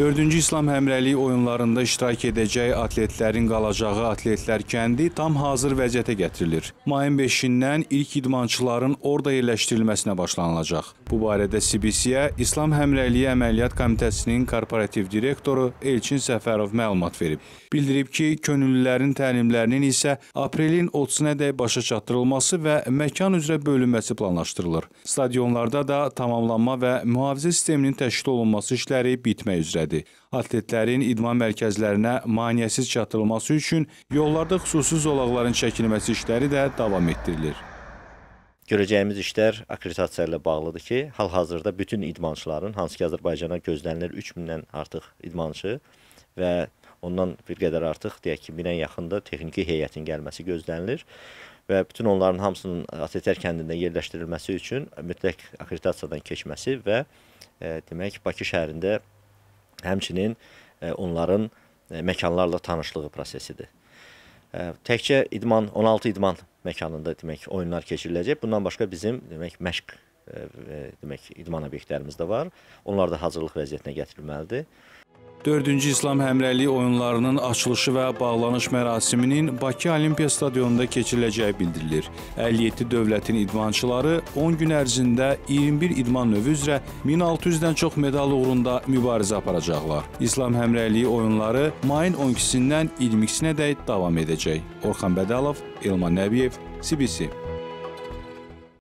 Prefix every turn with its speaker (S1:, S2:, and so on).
S1: 4-cü İslam Həmrəliyi oyunlarında iştirak edəcək atletlərin qalacağı atletlər kəndi tam hazır vəziyyətə gətirilir. Mayın 5-dən ilk idmançıların orada yerləşdirilməsinə başlanılacaq. Bu barədə CBC-yə İslam Həmrəliyi Əməliyyat Komitəsinin korporativ direktoru Elçin Səfərov məlumat verib. Bildirib ki, könüllülərin təlimlərinin isə aprelin 30-nədək başa çatdırılması və məkan üzrə bölünməsi planlaşdırılır. Stadionlarda da tamamlanma və mühafizə sisteminin təşkil olunması işləri bitmək üzrədir belədir. Atletlərin idman mərkəzlərinə maneəsiz çatdırılması üçün yollarda xüsusi zolaqların çəkilməsi işləri də davam etdirilir.
S2: Görəcəyimiz işlər akkreditasiya ilə bağlıdır ki, hal-hazırda bütün idmançıların, hansı ki Azərbaycana gözlənilir 3000-dən artıq idmançı və ondan bir qədər artıq deyək ki, 1000-ə yaxında texniki heyətin gəlməsi gözlənilir və bütün onların hamısının atletlər kəndində yerləşdirilməsi üçün mütləq akkreditasiyadan keçməsi və e, demək Bakı şəhərində həmçinin e, onların e, məkanlarla tanışlığı prosesidir. E, təkcə idman 16 idman məkanında demək oyunlar keçiriləcək. Bundan başqa bizim demək məşq demək idman obyektlərimiz də var. Onlar da hazırlıq vəziyyətinə gətirilməlidir.
S1: 4-cü İslam Həmrəliyi oyunlarının açılışı və bağlanış mərasiminin Bakı Olimpiya stadionunda keçiriləcəyi bildirilir. 57 dövlətin idmançıları 10 gün ərzində 21 idman növü üzrə 1600-dən çox medal uğrunda mübarizə aparacaqlar. İslam Həmrəliyi oyunları mayın 12-sindən 22-sinədək davam edəcək. Orxan Bədalov, Elman Nəbiyev, CBC